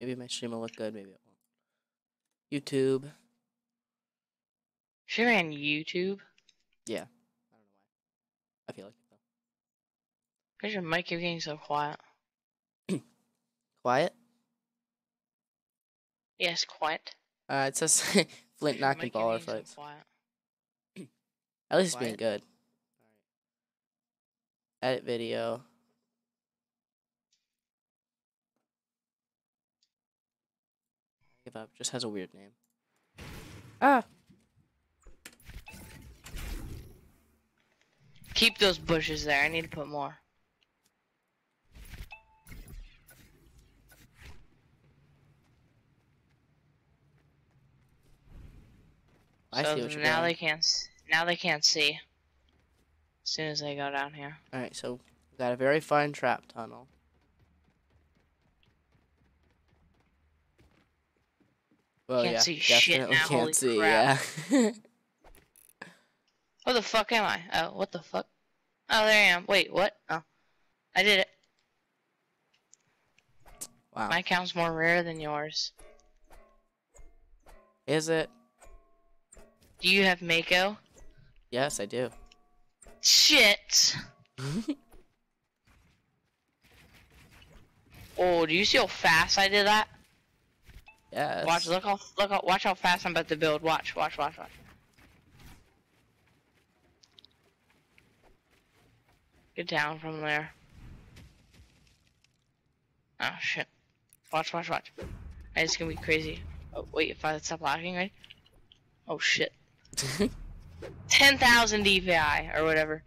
Maybe my stream will look good. Maybe it won't. YouTube. She ran YouTube. Yeah. I don't know why. I feel like it though. Why's your mic keep getting so quiet? Quiet. Yes, quiet. Uh, it says Flint knocking baller fights. quiet. At least it's being good. Edit video. Up. Just has a weird name. Ah. Keep those bushes there. I need to put more. I so see what you're now doing. they can't. Now they can't see. As soon as they go down here. All right, so we got a very fine trap tunnel. Well, Can't yeah, see shit now, can't holy see. crap. Yeah. Where the fuck am I? Oh, what the fuck? Oh, there I am. Wait, what? Oh, I did it. wow. My account's more rare than yours. Is it? Do you have Mako? Yes, I do. Shit. Oh, do you see how fast I did that? Yes. Watch, look how look how watch how fast I'm about to build. Watch, watch, watch, watch. Get down from there. Oh shit. Watch, watch, watch. It's gonna be crazy. Oh wait, if I stop lagging, right? Oh shit. 10,000 DPI or whatever.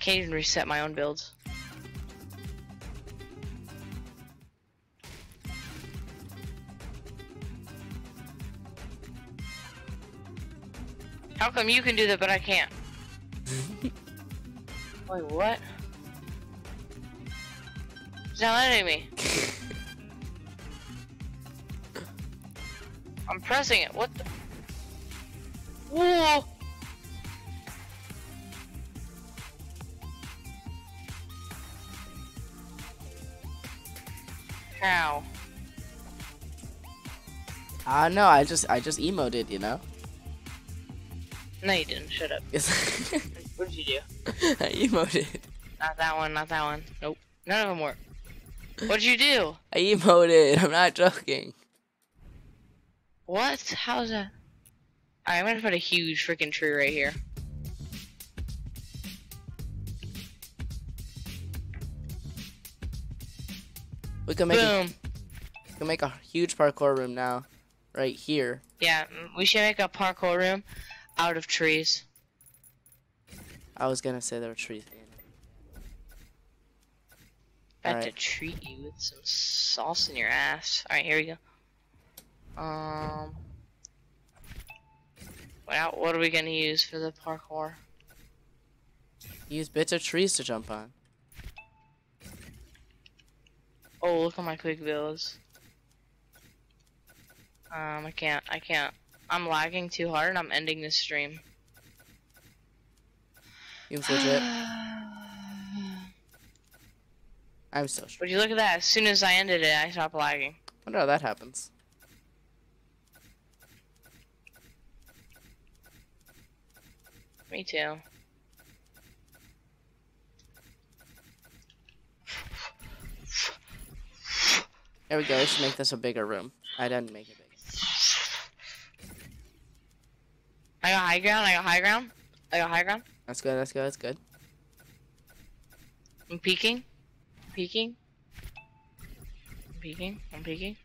Can't even reset my own builds. How come you can do that but I can't? Wait, what? It's not letting me. I'm pressing it. What the? Whoa! How? Uh no, I just I just emoted, you know. No, you didn't. Shut up. What did you do? I emoted. Not that one. Not that one. Nope. None of them work. What'd you do? I emoted. I'm not joking. What? How's that? Alright, I'm gonna put a huge freaking tree right here. We can make a, Boom. we can make a huge parkour room now, right here. Yeah, mm, we should make a parkour room out of trees. I was gonna say there were trees in. About Alright. to treat you with some sauce in your ass. Alright, here we go. Um. What, what are we gonna use for the parkour? Use bits of trees to jump on. Oh, look at my quick builds. Um, I can't, I can't. I'm lagging too hard and I'm ending this stream. Seems legit. I'm so sure. Would you look at that? As soon as I ended it, I stopped lagging. wonder how that happens. Me too. There we go. We should make this a bigger room. I didn't make it big. I got high ground, I got high ground. I got high ground. That's good. That's good. That's good. I'm peeking. Peeking. I'm peeking. I'm peeking.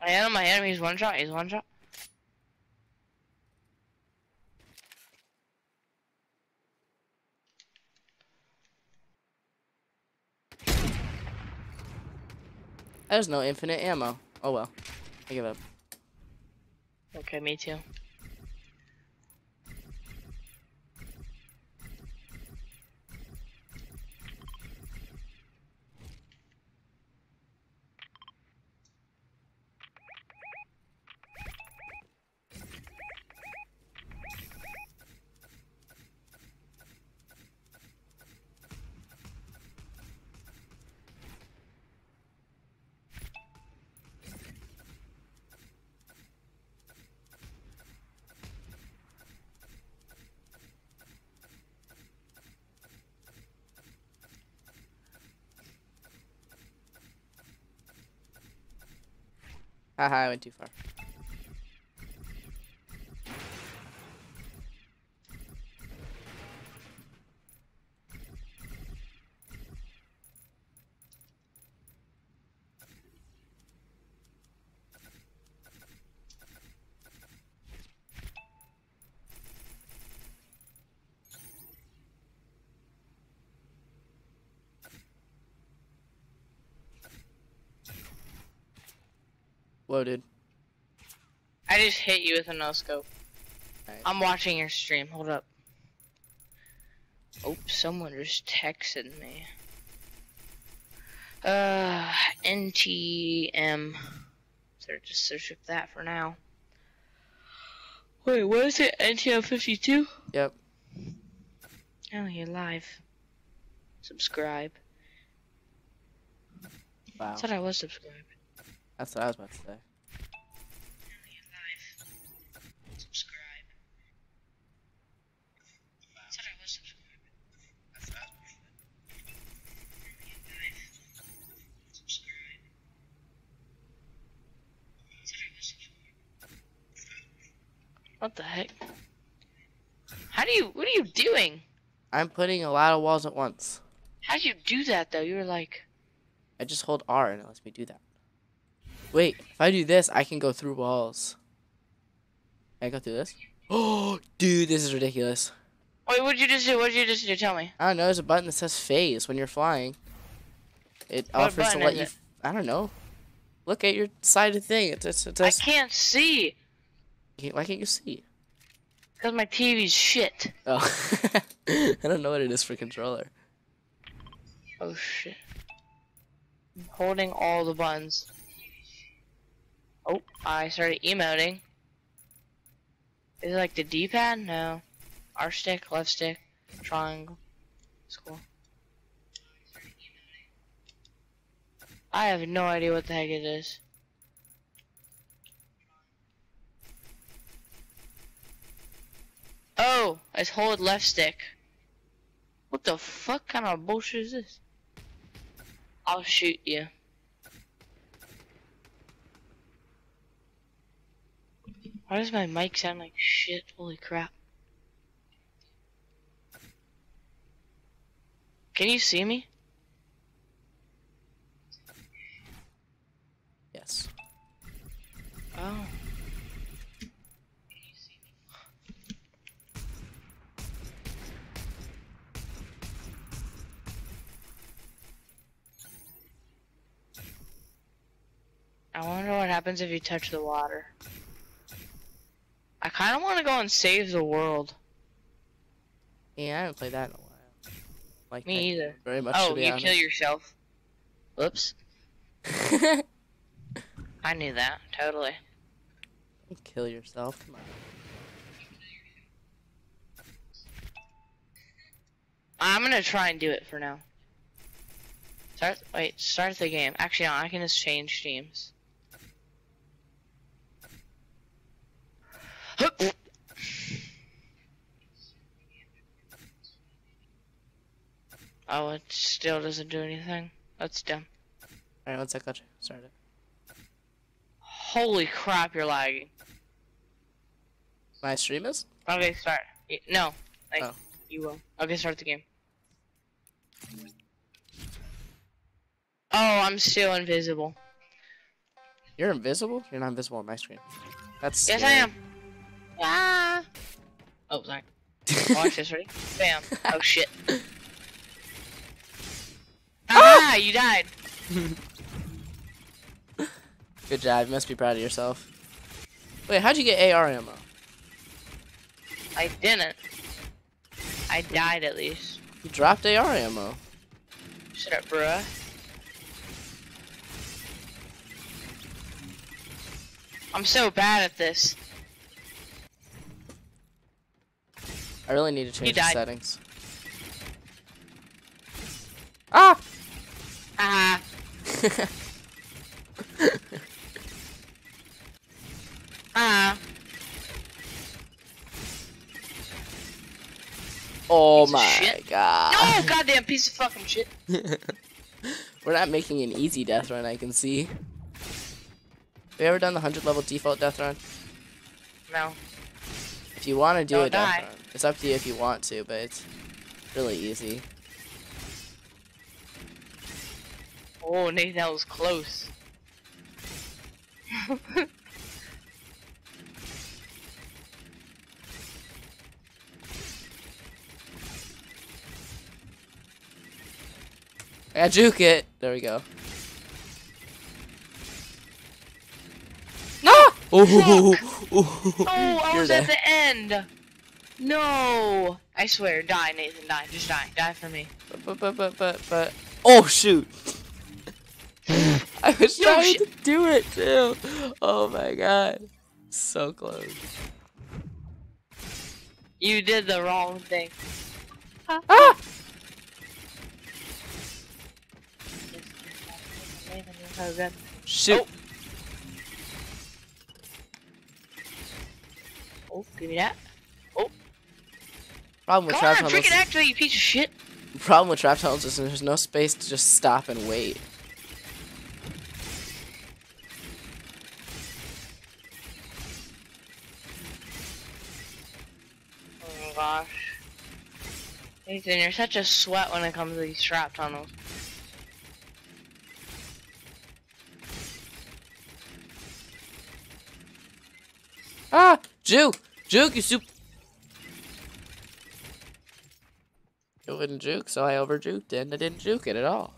I hit him, I hit him, he's one shot, he's one shot. There's no infinite ammo. Oh well. I give up. Okay, me too. Haha, I went too far. Whoa, dude. I just hit you with a no scope. Alright. I'm watching your stream. Hold up. Oh, someone just texted me. Uh, NTM. So just search up that for now. Wait, what is it? NTM 52? Yep. Oh, you're live. Subscribe. Wow. I thought I was subscribed. That's what I was about to say. Subscribe. I thought I was subscribed. Subscribe. What the heck? How do you? What are you doing? I'm putting a lot of walls at once. How did you do that though? You were like, I just hold R and it lets me do that. Wait, if I do this, I can go through walls. Can I go through this? Oh, dude, this is ridiculous. wait, what did you just do? What did you just do? Tell me. I don't know. There's a button that says phase when you're flying. It What offers to let you. it? I don't know. Look at your side of the thing. It's, it's, it's, I can't see why can't you see? because my TV's shit. Oh, I don't know what it is for controller. Oh shit. I'm holding all the buttons. Oh, I started emoting. Is it like the D-pad? No. R stick, left stick, triangle. It's cool. I have no idea what the heck it is. Oh, it's hold left stick. What the fuck kind of bullshit is this? I'll shoot you. Why does my mic sound like shit? Holy crap. Can you see me? Yes. Oh. I wonder what happens if you touch the water. I kind of want to go and save the world. Yeah, I haven't played that in a while. Like Me either. Very much. oh, you honest. kill yourself. Whoops. I knew that. Totally. Don't kill yourself. Come on. I'm gonna try and do it for now. Start. Wait. Start the game. Actually, no. I can just change teams. Oh, it still doesn't do anything. That's dumb. All right, one sec. Let's start it. Holy crap, you're lagging. My stream is. Okay, start. No, like, Oh. you will. Okay, start the game. Oh, I'm still invisible. You're invisible. You're not invisible on my screen. That's. Yes, I am. Ah. Oh, sorry. Watch this, ready? Bam. Oh shit. Ah, you died. Good job. You must be proud of yourself. Wait, how'd you get AR ammo? I didn't. I died at least. You dropped AR ammo. Shut up, bruh. I'm so bad at this. I really need to change the settings. Ah! Ah. Ah. oh Piece my god. No, goddamn piece of fucking shit. We're not making an easy death run, I can see. Have you ever done the 100 level default death run? No. If you want to do Don't a death run, it's up to you if you want to, but it's really easy. Oh, Nathan, that was close. I juke it. There we go. No! Oh, Oh, oh, oh, oh I You're was at dead. the end. No. I swear, die, Nathan, die. Just die. Die for me. But, but, but, but, but. Oh, shoot. I was No trying to do it, too. Oh, my God. So close. You did the wrong thing. Ah! Nathan, you're so good. Shoot. Oh, give me that. Problem with Come trap on, tunnels. freaking activate, you piece of shit. Problem with trap tunnels is there's no space to just stop and wait. Oh my gosh. Nathan, you're such a sweat when it comes to these trap tunnels. Ah! Juke! Juke, you soup! It wouldn't juke, so I over juked it and I didn't juke it at all.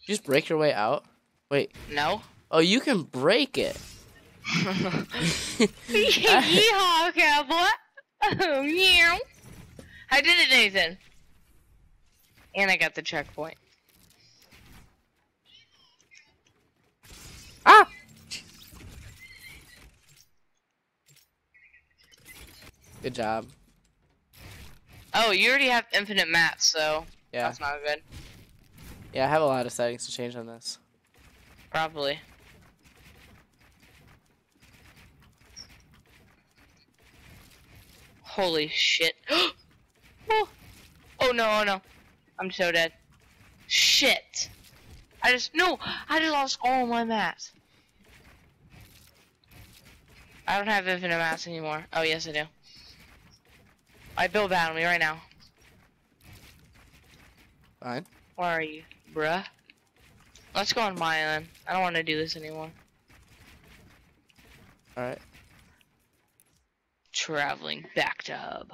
You just break your way out? Wait. No? Oh, you can break it. Yeehaw, cowboy! Oh, meow. I did it, Nathan. And I got the checkpoint. Ah! Good job. Oh, you already have infinite mats, so Yeah. that's not good. Yeah, I have a lot of settings to change on this. Probably. Holy shit. oh. oh no, oh no. I'm so dead. Shit. I just, no, I just lost all my mats. I don't have infinite mats anymore. Oh, yes, I do. I build on me right now. Fine. Where are you, bruh? Let's go on my island. I don't want to do this anymore. Alright. Traveling back to hub.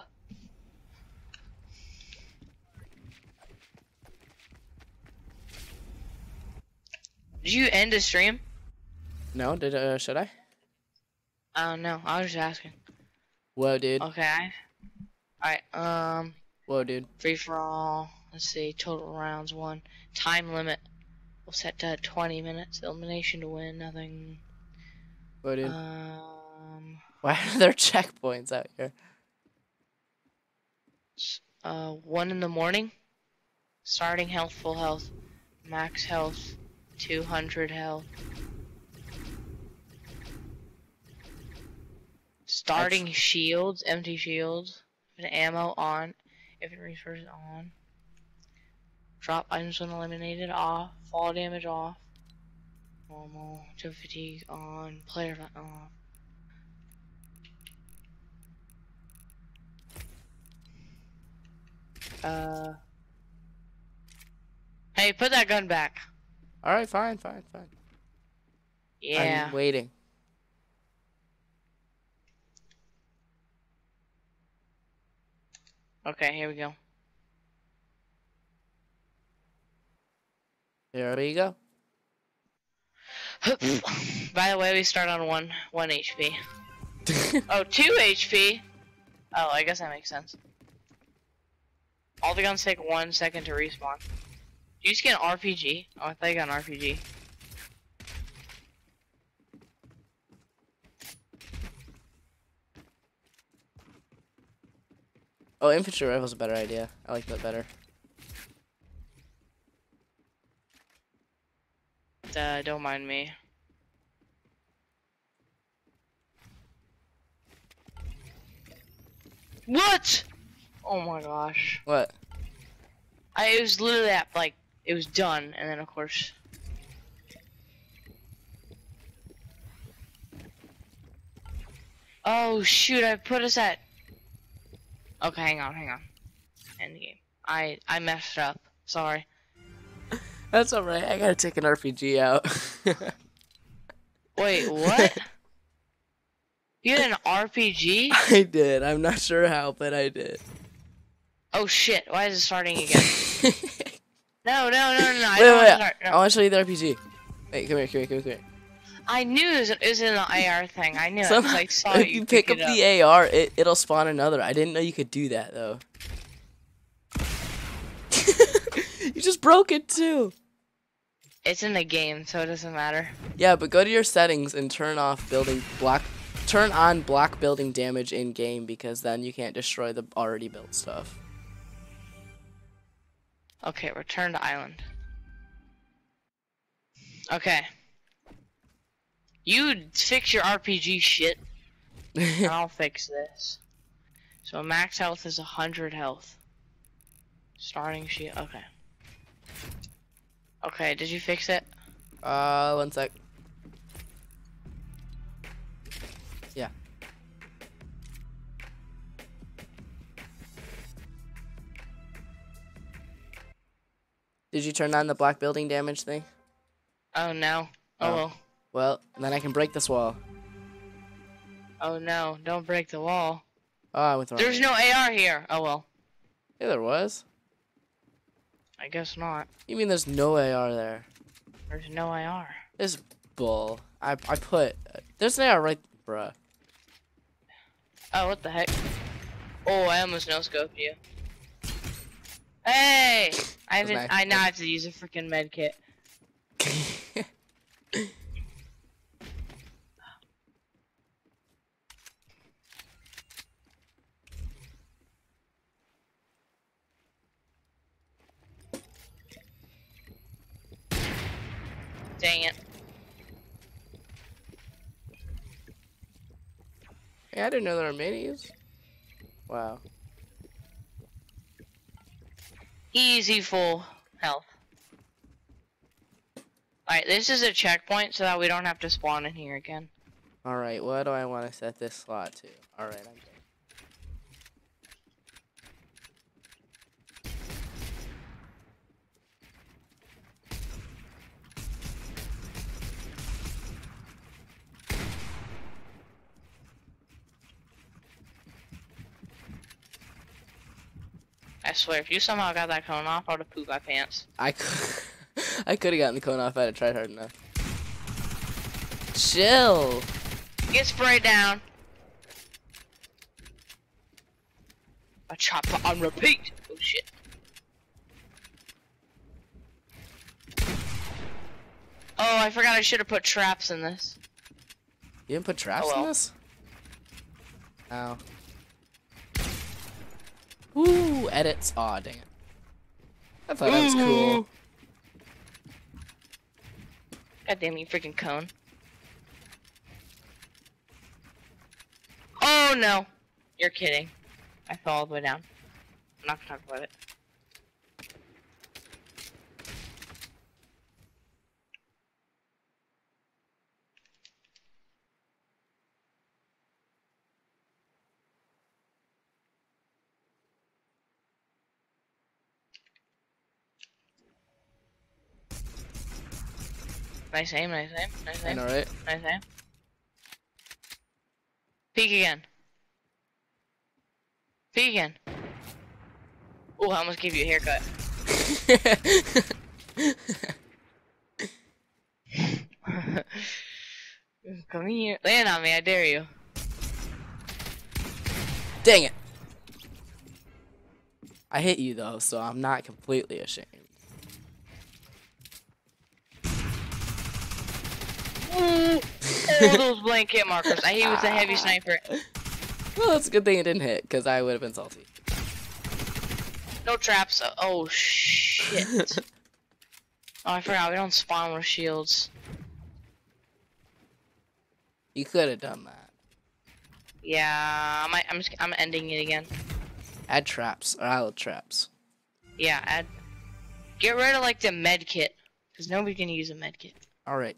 Did you end the stream? No, did uh should I? I don't know. I was just asking. Whoa dude. Okay. Alright, um, Whoa dude. free for all. Let's see, total rounds one. Time limit. We'll set to 20 minutes. Elimination to win, nothing. Whoa dude. Um, Why are there checkpoints out here? uh, one in the morning. Starting health, full health. Max health, 200 health. Starting shields, empty shields. If an ammo on, if it refers on. Drop items when eliminated off. Fall damage off. Normal. To fatigue on. Player off. Uh. Hey, put that gun back. Alright, fine, fine, fine. Yeah. I'm waiting. Okay, here we go. There we go. By the way, we start on one one HP. Oh, two HP. Oh, I guess that makes sense. All the guns take one second to respawn. Did you just get an RPG? Oh, I thought you got an RPG. Oh, infantry rifle's a better idea. I like that better. Uh, don't mind me. What? Oh my gosh. What? I it was literally that like it was done, and then of course. Oh shoot! I put us at Okay, hang on, hang on. End game. I I messed up. Sorry. That's alright. I gotta take an RPG out. Wait, what? you had an RPG? I did. I'm not sure how, but I did. Oh shit! Why is it starting again? wait, No, no, no, no, no. I wait, wait. to start. I want to show you the RPG. Wait, come here, come here, come here. Come here. I knew it was, it was in AR thing. I knew it. Some- 'cause I saw if you, you pick pick up it the AR, it, it'll spawn another. I didn't know you could do that though. you just broke it too. It's in the game, so it doesn't matter. Yeah, but go to your settings and turn off building block. Turn on block building damage in game because then you can't destroy the already built stuff. Okay, return to island. Okay. You fix your RPG shit, I'll fix this. So max health is 100 health. Starting sheet, okay. Okay, did you fix it? uh, one sec. Yeah. Did you turn on the black building damage thing? Oh no. Oh Oh. well. Well, then I can break this wall. Oh no, don't break the wall. Oh, I went the There's no AR here. Oh well. Yeah, there was. I guess not. You mean there's no AR there? There's no AR. This bull. I I put. There's an AR right, bruh. Oh, what the heck? Oh, I almost no scoped you. Hey! I haven't. nice. I now have to use a freaking med kit. Dang it. Hey, I didn't know there were minis. Wow. Easy full health. Alright, this is a checkpoint so that we don't have to spawn in here again. All right. What do I want to set this slot to? All right. I'm swear, if you somehow got that cone off, I would have pooped my pants. I could. I could have gotten the cone off if I had tried hard enough. Chill. Get sprayed down. A chopper on repeat. Oh shit. Oh, I forgot I should have put traps in this. You didn't put traps Oh, in this? Ow. Woo! Edits. Aw, dang it. I thought that was cool. God damn you, freaking cone. Oh no! You're kidding. I fell all the way down. I'm not gonna talk about it. Nice aim, nice aim, nice aim, know, right? nice aim. Peek again. Peek again. Oh, I almost gave you a haircut. Come here. Land on me, I dare you. Dang it. I hit you though, so I'm not completely ashamed. Mm-hmm. Ooh, all those blanket markers. I hate with a heavy sniper. Well, it's a good thing it didn't hit, because I would have been salty. No traps. Oh, oh shit. oh, I forgot. We don't spawn with shields. You could have done that. Yeah, I might, I'm just, I'm ending it again. Add traps, or I'll traps. Yeah, add. Get rid of like the med kit, cause nobody's going to use a med kit. Alright.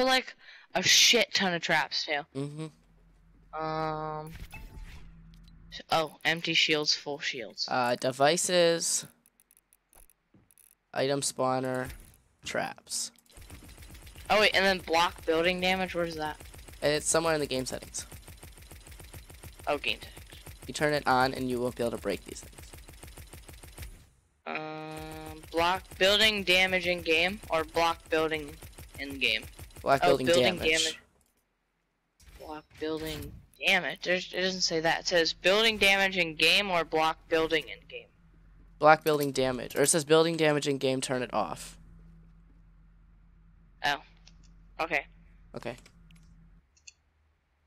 Put like a shit ton of traps too. Mm-hmm. Um. Oh, empty shields, full shields. Uh, devices, item spawner, traps. Oh wait, and then block building damage. Where's that? It's somewhere in the game settings. Oh, game settings. You turn it on, and you won't be able to break these things. Um, block building damage in game or block building in game. Block Oh, building, building damage. damage. Block building damage. There's, it doesn't say that. It says building damage in game or block building in game. Block building damage, or it says building damage in game. Turn it off. Oh. Okay. Okay.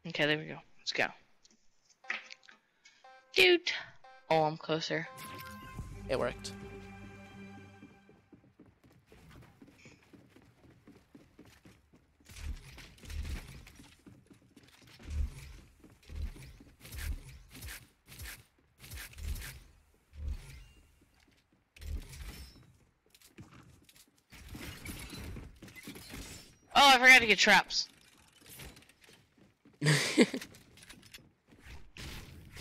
Okay, there we go. Let's go. Dude. Oh, I'm closer. It worked. Oh, I forgot to get traps.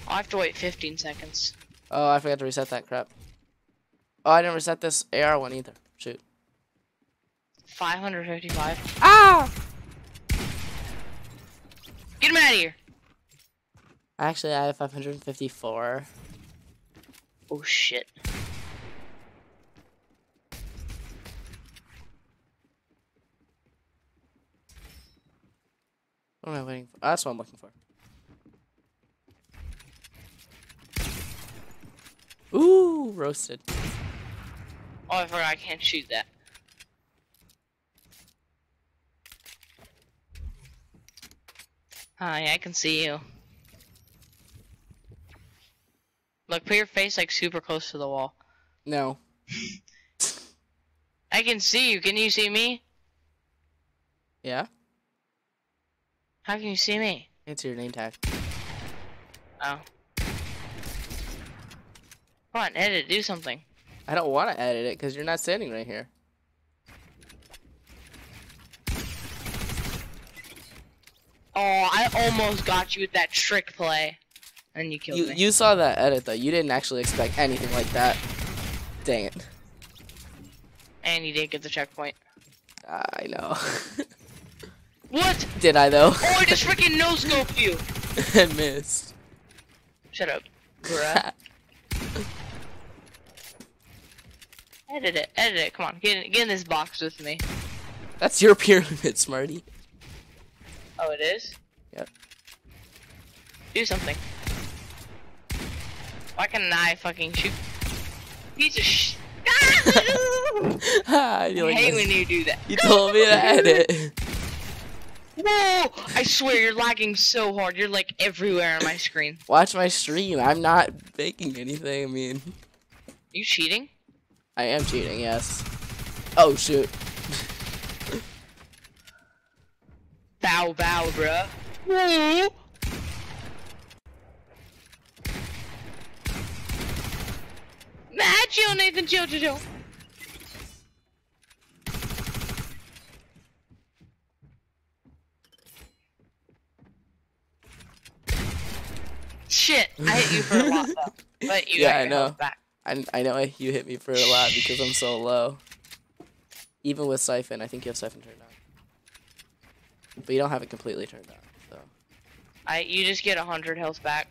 I'll have to wait 15 seconds. oh, I forgot to reset that crap. Oh, I didn't reset this AR one either. Shoot. 555. Ah! Get him out of here. Actually, I have 554. Oh shit. What am I waiting for? That's what I'm looking for. Ooh, roasted. Oh, I forgot I can't shoot that. Hi, I can see you. Look, put your face like super close to the wall. No. I can see you. Can you see me? Yeah? How can you see me? Answer your name tag. Oh. Come on, edit, do something. I don't want to edit it because you're not standing right here. Oh, I almost got you with that trick play. And you killed You me. you saw that edit though. You didn't actually expect anything like that. Dang it. And you didn't get the checkpoint. I know. What? Did I though? Oh, I just freaking no scoped you. I missed. Shut up, bruh. edit it, edit it. Come on, get in, get in this box with me. That's your pyramid, Smarty. Oh, it is. Yep. Do something. Why can't I fucking shoot? Piece of sh. Ah, I like hate this. when you do that. You told me to edit. Whoa! I swear you're lagging so hard. You're like everywhere on my screen. Watch my stream. I'm not faking anything. I mean, You cheating? I am cheating. Yes. Oh shoot. Bow bow, bruh. Whoa! Mad chill, Nathan, chill, chill, chill. Shit, I hit you for a lot though. But you Yeah, I know. I I know you hit me for a lot because I'm so low. Even with siphon, I think you have siphon turned on. But you don't have it completely turned on. So I you just get a hundred health back.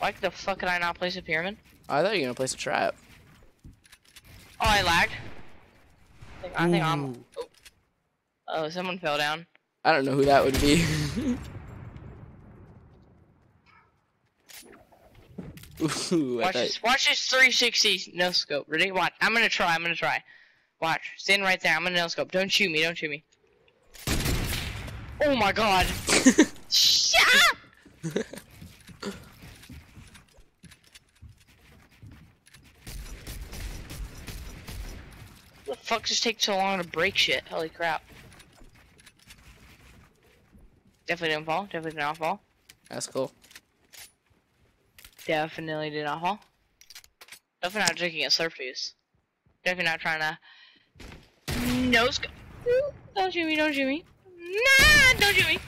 Why the fuck could I not place a pyramid? I thought you were gonna place a trap. Oh, I lagged. I think, I think I'm. Oh. oh, someone fell down. I don't know who that would be. Ooh, Watch thought- this. Watch this 360 no scope. Ready? Watch. I'm gonna try. I'm gonna try. Watch. Stand right there. I'm gonna no scope. Don't shoot me. Don't shoot me. Oh my god. Shut up! the fuck just take so long to break shit? Holy crap. Definitely didn't fall. Definitely did not fall. That's cool. Definitely did not fall. Definitely not drinking a Slurpees. Definitely not trying to. No Don't shoot me, don't shoot me. Nah, don't shoot me.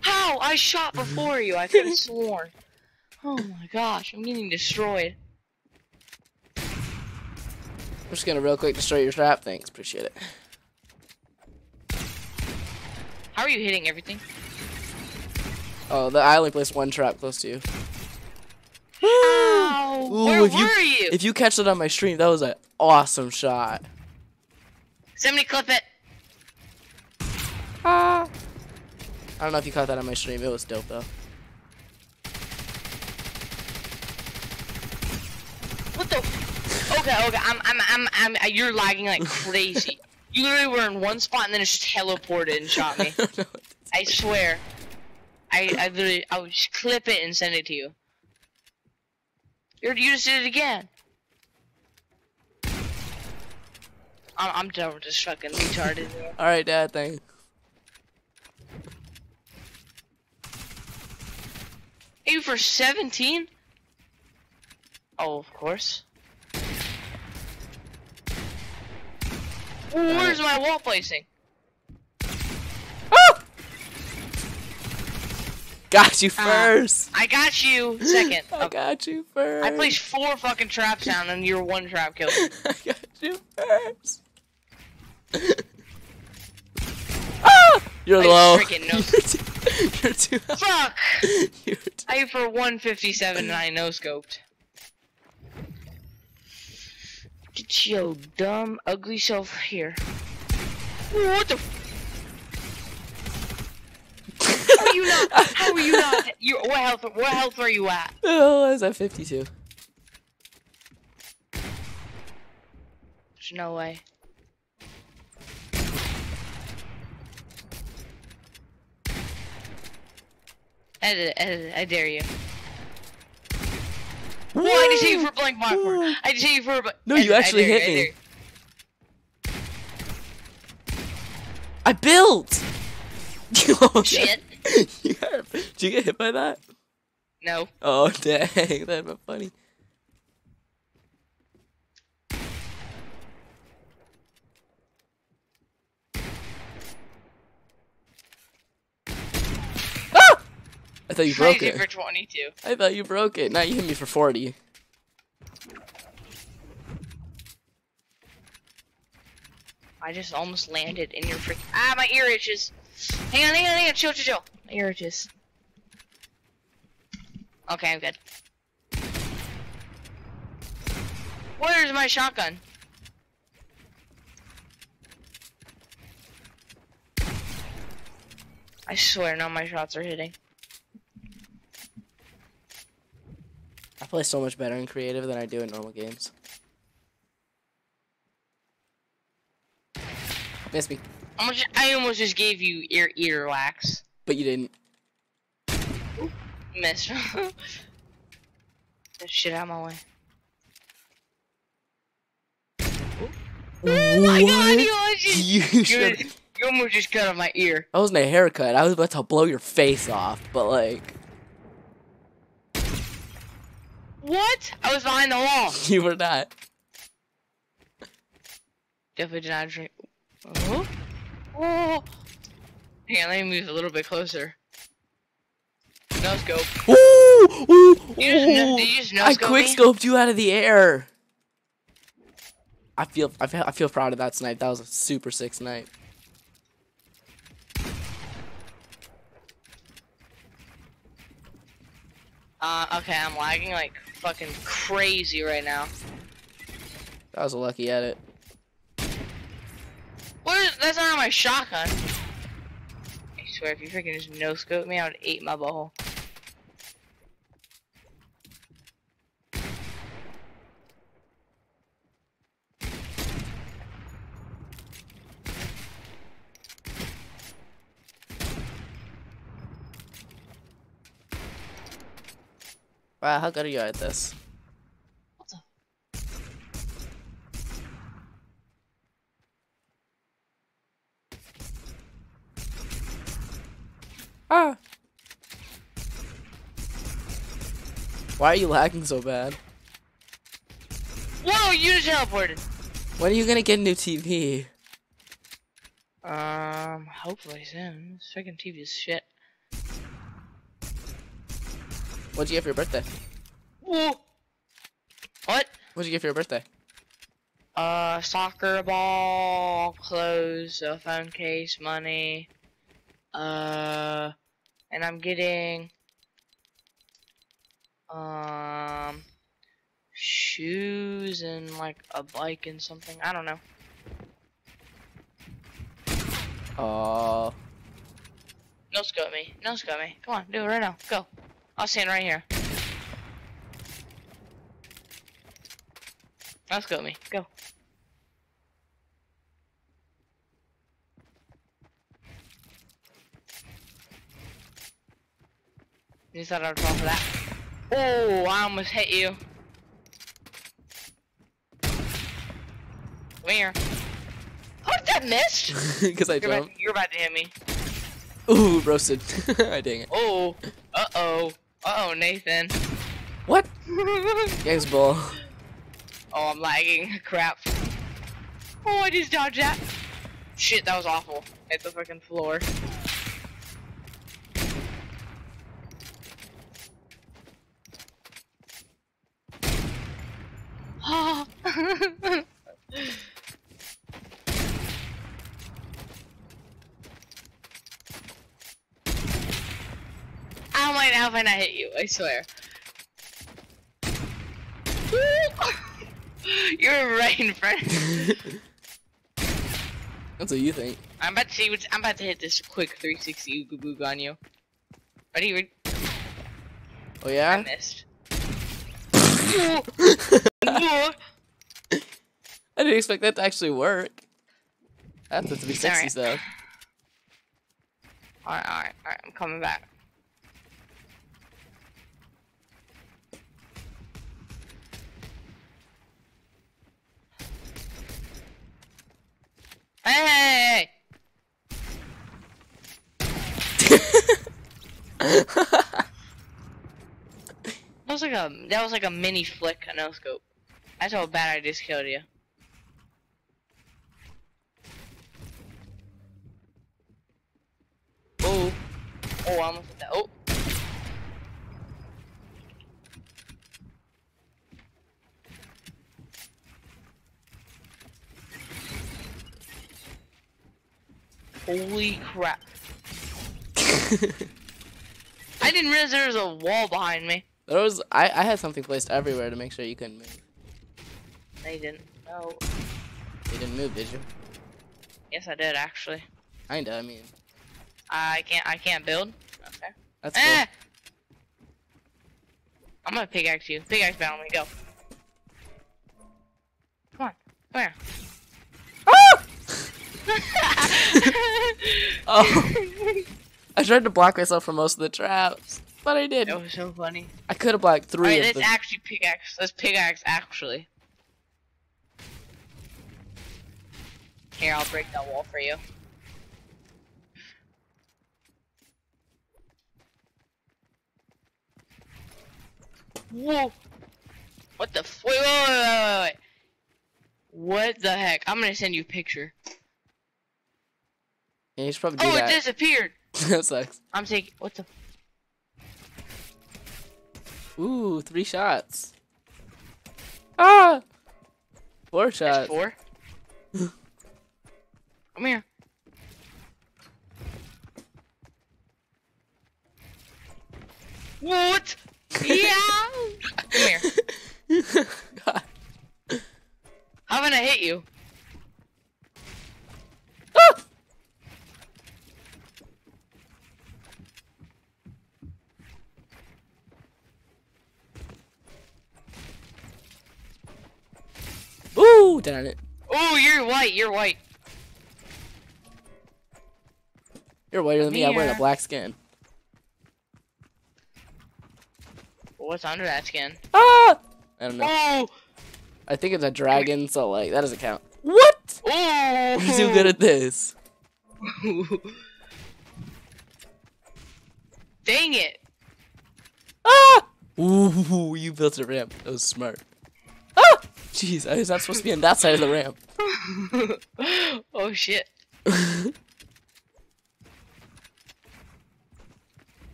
How? I shot before you. I could have sworn. Oh my gosh, I'm getting destroyed. I'm just gonna real quick destroy your trap. Thanks, appreciate it. How are you hitting everything? Oh, the, I only placed one trap close to you. Ow! Ooh, Where if you, were you? If you catch it on my stream, that was an awesome shot. Somebody clip it. Ah. I don't know if you caught that on my stream. It was dope though. What the? Okay, okay. I'm, I'm, I'm, I'm. You're lagging like crazy. You literally were in one spot and then it just teleported and shot me. I don't know what to I swear. I, I literally, I would just clip it and send it to you. You're, you just did it again. I'm, I'm done with this fucking retarded. All right, Dad. Thanks. You for 17? Oh, of course. Where's my wall placing? Ah! Got you Ah. first. I got you second. I Okay. got you first. I placed four fucking traps down and you're one trap killed. me. I got you first. ah! You're I low. freaking know. You're too. You're too. Fuck! You're too I for 157 and I no scoped. Get your dumb, ugly self here. What the? f- How are you not? How are you not? You what health? What health are you at? oh, I was at 52. There's no way. Edit, edit, I dare you. Whoa, I just hit you for blank mark. Whoa. I just hit you for a. No, you I actually dare hit I me. I built. Oh, Shit. you got, did you get hit by that? No. Oh dang, that'd been funny. I thought you broke it. for 22. I thought you broke it. Now you hit me for 40. I just almost landed in your freak. Ah, my ear itches. Hang on, hang on, hang on. Chill, chill, chill. My ear itches. Okay, I'm good. Where's my shotgun? I swear, none of my shots are hitting. Play so much better in creative than I do in normal games. Miss me, Almost, I almost just gave you ear ear wax. but you didn't. Miss. Get shit out of my way. Oh my god, you almost just, You you, should. you almost just cut off my ear. That wasn't a haircut. I was about to blow your face off, but like What? I was behind the wall. you were not. Definitely did not drink. Oh. Oh. Hang on, let me move a little bit closer. No scope. Ooh, ooh, You just, no, ooh. did you just no I quick scoped you out of the air. I feel, I feel, I feel proud of that snipe. That was a super sick snipe. Uh, okay, I'm lagging like fucking crazy right now. That was a lucky edit. What is, that's not my shotgun. I swear, if you freaking just no scope me, I would eat my butthole. Wow, how good are you at this? What the? Ah. Why are you lagging so bad? Whoa, you just teleported. When are you gonna get a new TV? Um, hopefully soon. This freaking TV is shit. What'd you get for your birthday? Whoa. What? What'd you get for your birthday? Uh, soccer ball, clothes, a phone case, money. Uh, and I'm getting um shoes and like a bike and something. I don't know. Oh, No scope me. No scope me. Come on, do it right now. Go. I'll stand right here. No scope me. Go. You thought I would fall for that? Oh, I almost hit you. Come here. How did that miss? because I You're about, jumped. you're about to hit me. Ooh, roasted. I dang it. Oh. Uh oh. Uh oh, Nathan. What? oh, Gags Oh, I'm lagging. Crap. Oh, I just dodged that. Shit, that was awful. Hit the fucking floor. Am I hit you? I swear. You're right in front. That's what you think. I'm about to see what's, I'm about to hit this quick 360 ooga on you. Ready? Oh I missed. I didn't expect that to actually work. That's to be sexy stuff. Alright, alright, alright, I'm coming back. Hey. That was like a that was like a mini flick no scope. That's how bad I just killed you. Oh, oh, I almost hit that. Oh, holy crap! I didn't realize there was a wall behind me. there was I, I had something placed everywhere to make sure you couldn't move. They didn't. No. You didn't move, did you? Yes, I did actually. Kinda, I mean. I can't. I can't build. Okay. That's cool. Eh! I'm gonna pickaxe you. Pickaxe battle me. Go. Come on. Come here. Oh! I tried to block myself from most of the traps, but I didn't. was so funny. I could have blocked three Alright, let's them. actually pickaxe. Let's pickaxe actually. Here, I'll break that wall for you. Whoa! What the? Wait, wait, wait, wait, wait. What the heck? I'm gonna send you a picture. Yeah, you should probably do Oh, it that. disappeared. that sucks. I'm taking. What the? Ooh, three shots. Ah! Four That's shots. four. Come here. What? Yeah. Come here. God. How am I gonna hit you? Ah! Ooh, darn it. Oh, you're white. You're white. You're whiter than me. I'm wearing a black skin. What's under that skin? Ah! I don't know. Oh. I think it's a dragon, so like that doesn't count. What? Oh. You're too good at this. Dang it. Ah! Ooh, you built a ramp. That was smart. Jeez, I was not supposed to be on that side of the ramp. oh shit.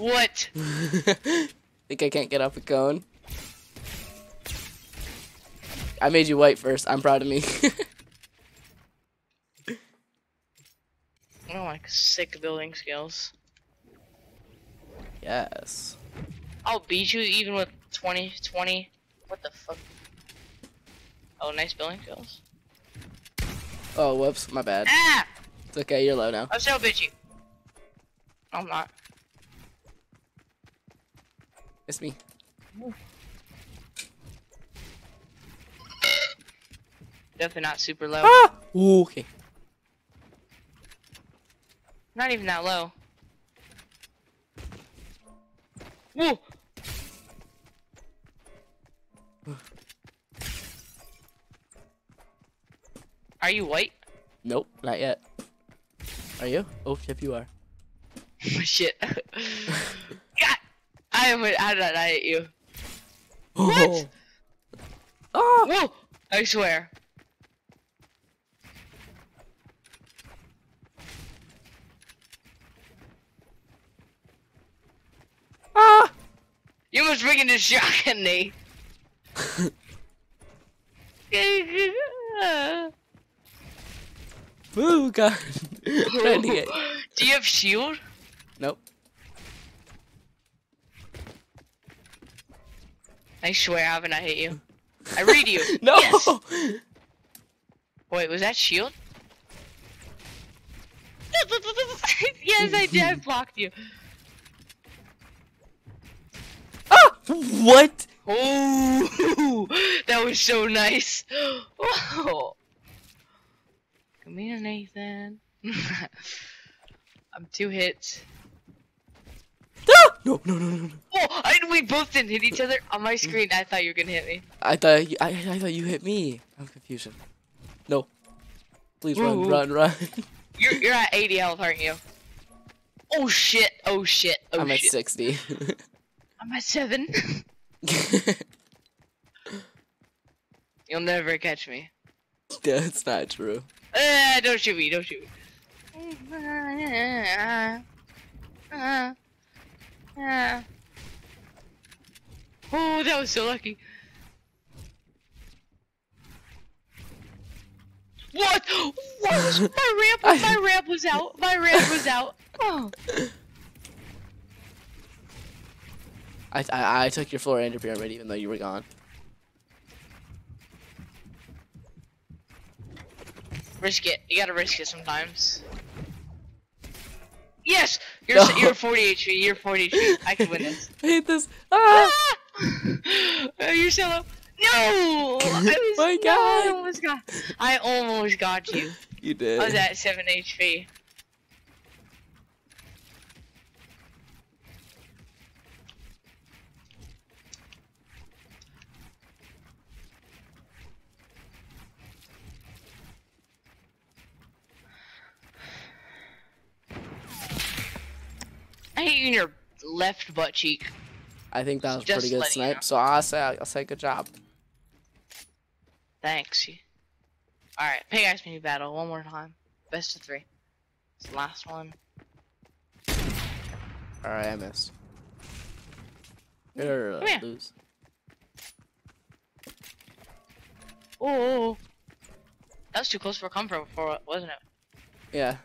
What? Think I can't get up a cone? I made you white first. I'm proud of me. Oh, like sick building skills. yes. I'll beat you even with 20, 20. What the fuck? Oh, nice building skills. Oh, whoops. My bad. Ah! It's okay. You're low now. I'm so bitchy. I'm not. It's me. Definitely not super low. Ah! Ooh, okay. Not even that low. Whoa! Are you white? Nope, not yet. Are you? Oh, yep, you are. Shit. God! I am. How did I hit you? What? Oh! Whoa! I swear. Ah! You must freaking just shocking me. Ooh, God. Trying to get. Do you have shield? Nope. I swear, I haven't I hit you? I read you. No! Yes. Wait, was that shield? yes, I did. I blocked you. Ah! What? Oh, that was so nice. Oh. Come here, Nathan. I'm two hits. Ah! No, no, no, no, no. Oh, I, we both didn't hit each other on my screen. I thought you were gonna hit me. I thought you, I, I thought you hit me. I'm confusion. No. Please run, Ooh. run, run. You're you're at 80 health, aren't you? Oh shit! Oh shit! Oh I'm at 60. I'm at seven. You'll never catch me. That's not true. Uh, don't shoot me! Don't shoot me! Oh, that was so lucky. What? What my ramp? My ramp was out. My ramp was out. Oh. I, I, I took your floor your pyramid even though you were gone. Risk it. You gotta risk it sometimes. Yes! You're No. you're 40 HP. You're 40 HP. I can win this. I hate this. Ah! oh, you're so low. No! I was, My no, I almost got. I almost got you. You did. I was at 7 HP. I hit you in your left butt cheek. I think that was Just pretty good letting you snipe. know. So I'll say I'll say good job. Thanks. Alright, Pig Ice Mini Battle, one more time. Best of three. It's the last one. All right, I missed. Or, uh, lose. Oh, that was too close for comfort before, wasn't it? Yeah.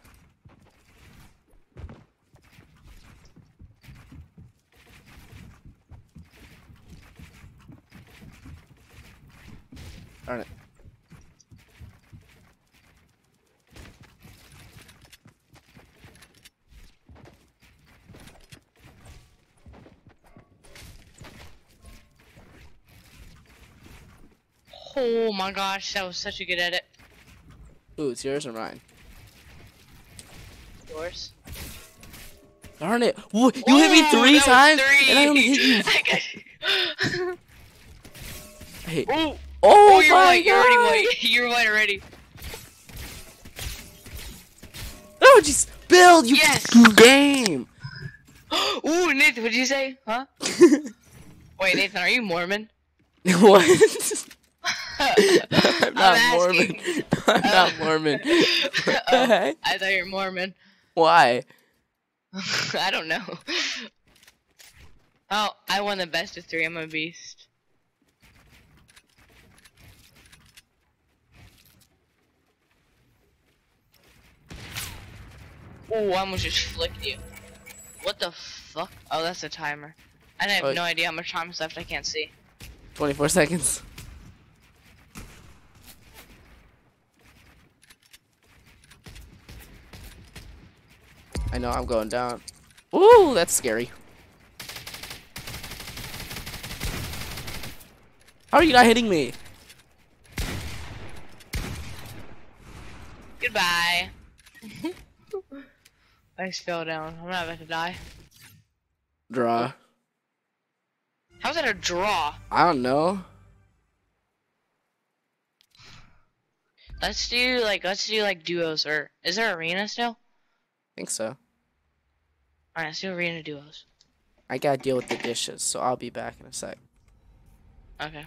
Darn it. Oh my gosh, that was such a good edit. Ooh, it's yours or mine? Yours. Darn it! Wha- You hit me three times, three. and I only hit you. I. Ooh, Oh, oh, you're my white. You're already white. You're white already. Oh, jeez, build you Yes. Ooh, game. Nathan, what'd you say? Huh? Wait, Nathan, are you Mormon? what? I'm not I'm Mormon. I'm not uh, Mormon. What the Oh, heck? I thought you were Mormon. Why? I don't know. Oh, I won the best of three. I'm a beast. Oh, I almost just flicked you. What the fuck? Oh, that's a timer. I have Oh. no idea how much time is left. I can't see. 24 seconds. I know I'm going down. Ooh, that's scary. How are you not hitting me? Goodbye. I just fell down. I'm not about to die. Draw. How's that a draw? I don't know. Let's do like let's do like duos or is there arena still? I think so. Alright, let's do arena duos. I gotta deal with the dishes, so I'll be back in a sec. Okay.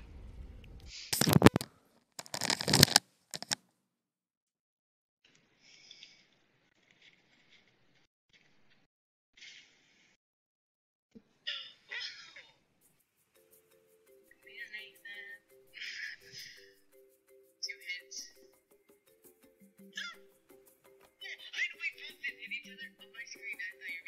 screen. I thought you were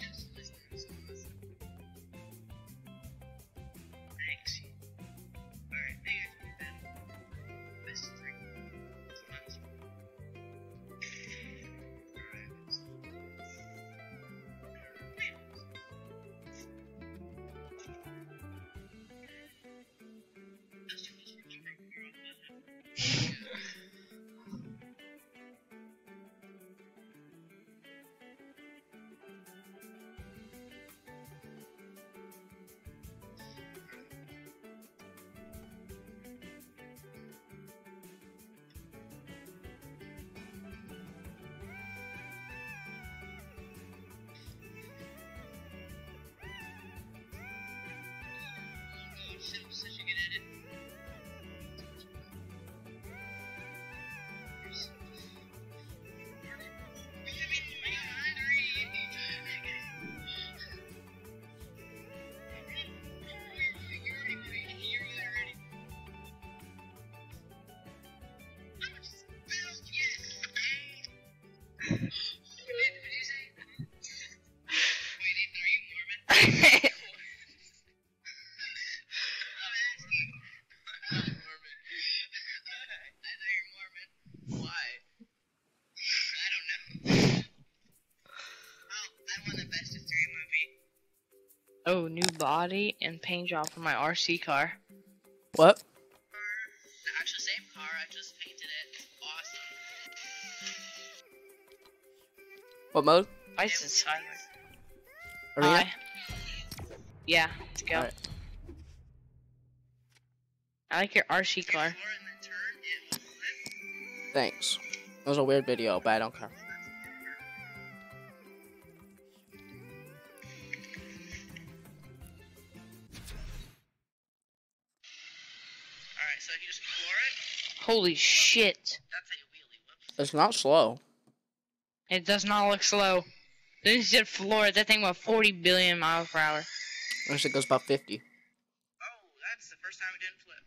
Oh, new body and paint job for my RC car. What? The actual same car, I just painted it. Awesome. What mode? Why is it silent? Arena? Hi. Yeah, let's go. Alright. I like your RC car. Thanks. It was a weird video, but I don't care. Holy shit. It's not slow. It does not look slow. This is Florida, that thing went 40 billion miles per hour. Unless it goes about 50. Oh, that's the first time it didn't flip.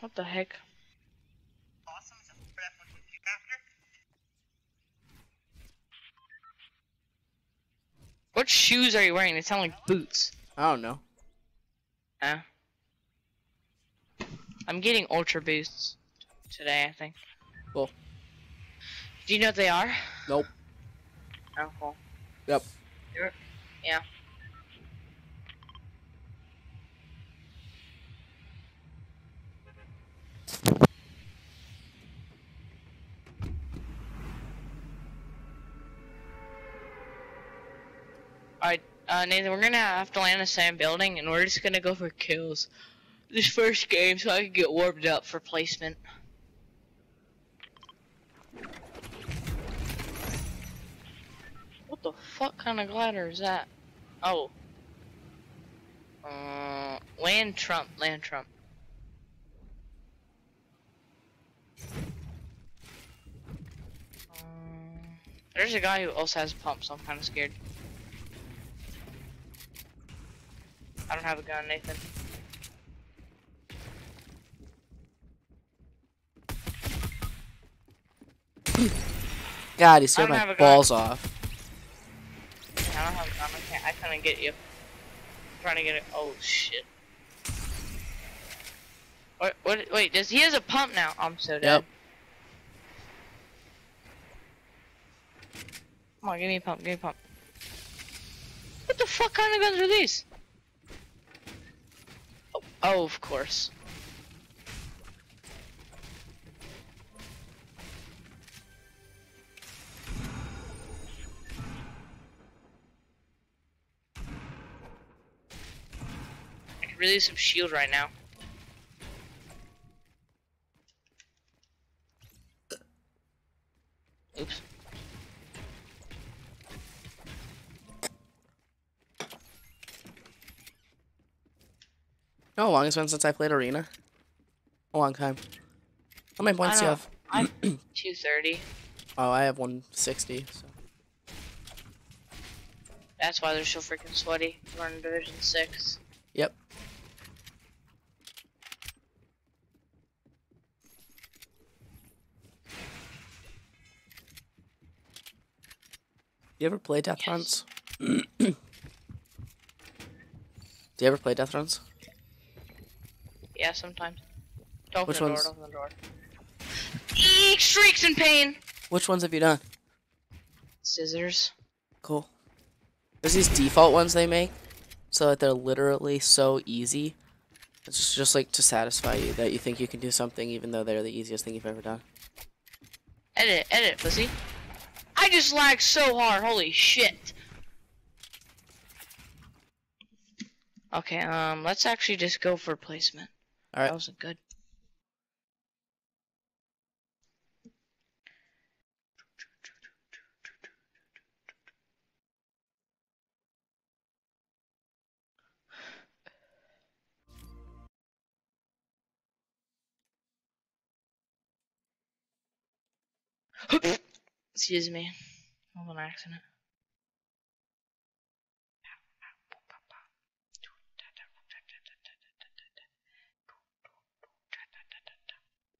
What the heck? Shoes are you wearing? They sound like boots. I don't know. Huh? I'm getting ultra boosts today, I think. Cool. Do you know what they are? Nope. Oh, cool. Yep. You're- yeah. Alright, uh, Nathan, we're gonna have to land the same building, and we're just gonna go for kills this first game so I can get warmed up for placement. What the fuck kind of glider is that? Oh. Uh, land Trump, land Trump. Um, there's a guy who also has pumps, so I'm kind of scared. I don't have a gun, Nathan. God, he scared my a gun. balls off. I don't have a gun. I can't. I couldn't get you. I'm trying to get it. Oh shit. What? What? Wait. Does he has a pump now? Oh, I'm so dead. Yep. Come on, give me a pump. Give me a pump. What the fuck kind of guns are these? Oh, of course. I could really use some shield right now. Oops. Know how long it's been since I played Arena? A long time. How many points do you have? I'm 230. Oh, I have 160. So. That's why they're so freaking sweaty. We're in Division 6. Yep. Do You ever play Death Yes. Runs? Do you ever play Death Runs? Sometimes. Don't open Which the ones? don't open the door. Eek, shrieks in pain! Which ones have you done? Scissors. Cool. There's these default ones they make, so that they're literally so easy. It's just, just like to satisfy you that you think you can do something even though they're the easiest thing you've ever done. Edit, edit, pussy. I just lagged so hard, holy shit. Okay, um, let's actually just go for placement. Alright. That wasn't good. Excuse me. That was an accident. Wee wow wee wow.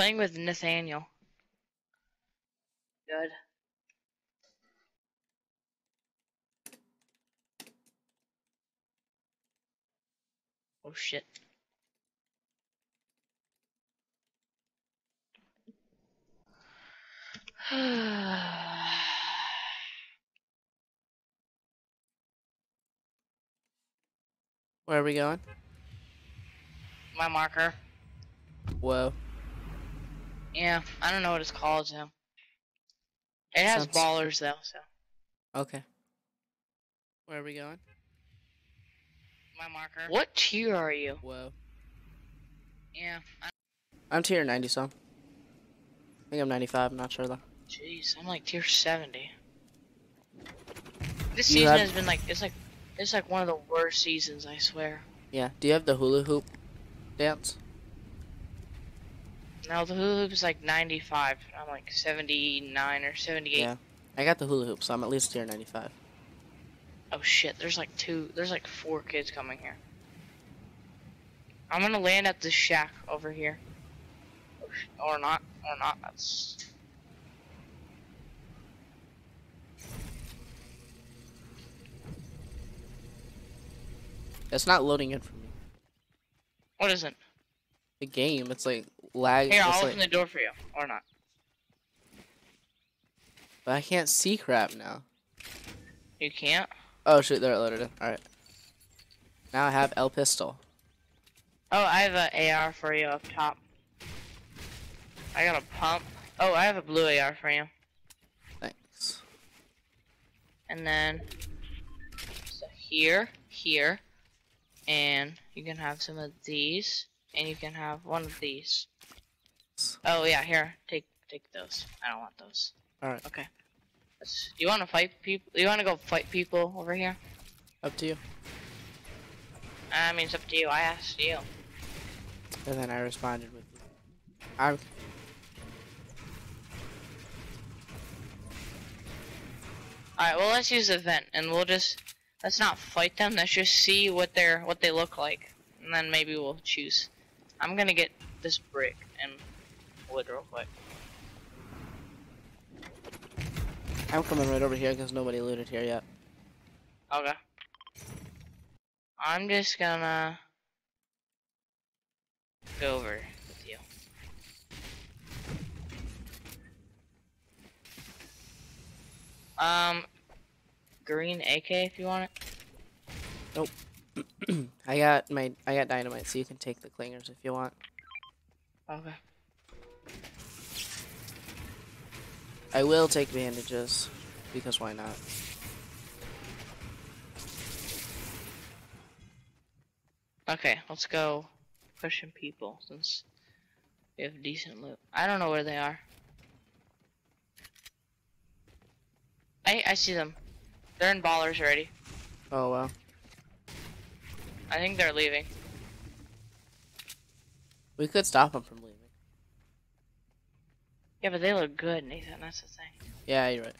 Playing with Nathaniel. Good. Oh shit. Where are we going? My marker. Whoa. Yeah, I don't know what it's called, so. It has Sounds- ballers though, so. Okay. Where are we going? my marker. What tier are you? Whoa. Yeah. I, I'm tier 90 some. I think I'm 95, I'm not sure though. Jeez, I'm like tier 70. This You season have- has been like it's like it's like one of the worst seasons, I swear. Yeah. Do you have the hula hoop dance? Now the hula hoop is like 95. I'm like 79 or 78. Yeah. I got the hula hoop, so I'm at least tier 95. Oh shit, there's like two, there's like four kids coming here. I'm gonna land at this shack over here. Or not, or not, that's... It's not loading in for me. What is it? The game, it's like lag. Here, I'll like- open the door for you. Or not. But I can't see crap now. You can't? Oh shoot, there it loaded in. Alright. Now I have L pistol. Oh, I have a AR for you up top. I got a pump. Oh, I have a blue AR for you. Thanks. And then so here, here, and you can have some of these, and you can have one of these. Oh yeah, here, take take those. I don't want those. Alright. Okay. Let's, you want to fight people? You want to go fight people over here? Up to you. I mean, it's up to you. I asked you. And then I responded with I'm All right. Well, let's use the vent, and we'll just let's not fight them. Let's just see what they're what they look like, and then maybe we'll choose. I'm gonna get this brick and wood real quick. I'm coming right over here because nobody looted here yet. Okay. I'm just gonna go over with you. Um, green AK if you want it. Nope. I got my I got dynamite, so you can take the clingers if you want. Okay. I will take bandages because why not? Okay, let's go pushing people since we have decent loot. I don't know where they are. I I see them. They're in ballers already. Oh well. I think they're leaving. We could stop them from leaving. Yeah, but they look good, Nathan. That's the thing. Yeah, you're right.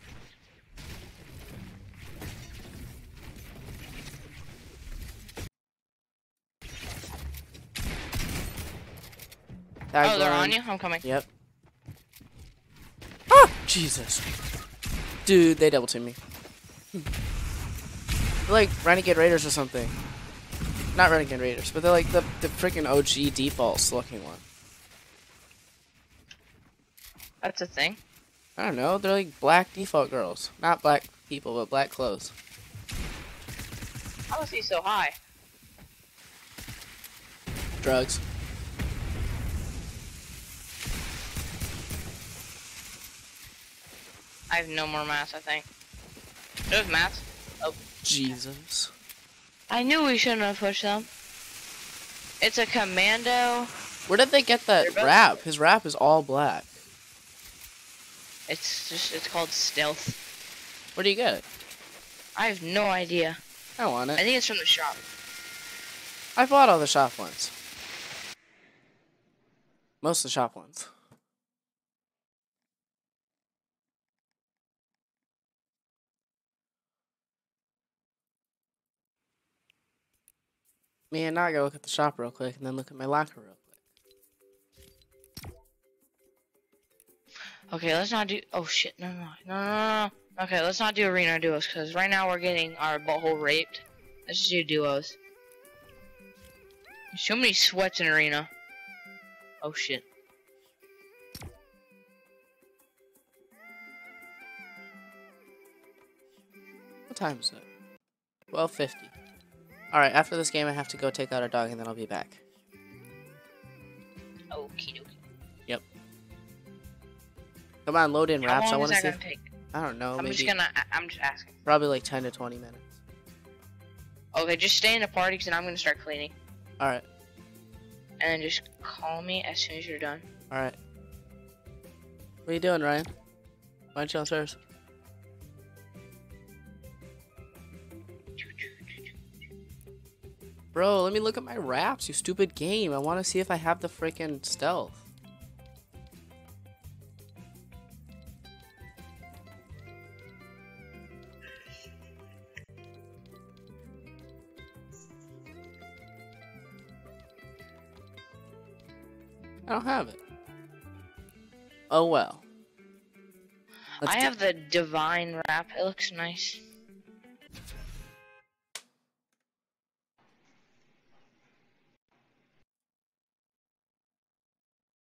oh, they're on you. I'm coming. Yep. Ah! Jesus. Dude, they double team me. They're like Renegade Raiders or something. Not Renegade Raiders, but they're like the, the freaking OG defaults looking one. That's a thing. I don't know, they're like black default girls. Not black people, but black clothes. How is he so high? Drugs. I have no more mats. I think. There's mats. Oh. Jesus. I knew we shouldn't have pushed them. It's a commando. Where did they get that wrap? His wrap is all black. It's just it's called stealth. Where do you get it? I have no idea. I want it. I think it's from the shop. I bought all the shop ones. Most of the shop ones. Man, now I gotta look at the shop real quick and then look at my locker real Okay, let's not do. Oh shit! No, no, no, no, no. Okay, let's not do arena duos because right now we're getting our butthole raped. Let's just do duos. There's so many sweats in arena. Oh shit. What time is it? 12.50. Alright, after this game I have to go take out our dog and then I'll be back. Okie dokie. Come on, load in wraps. I want to see. take? I don't know, I'm maybe just gonna. I'm just asking. probably like 10 to 20 minutes. Okay, just stay in the party because I'm gonna start cleaning. All right, And then just call me as soon as you're done. all right. What are you doing, Ryan? Why aren't you downstairs? Bro, let me look at my wraps, you stupid game. I want to see if I have the freaking stealth. I don't have it. Oh well. Let's I have the divine wrap. It looks nice.